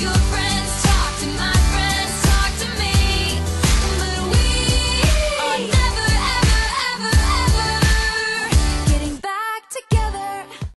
your friend.